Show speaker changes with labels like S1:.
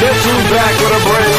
S1: Get you back with a brand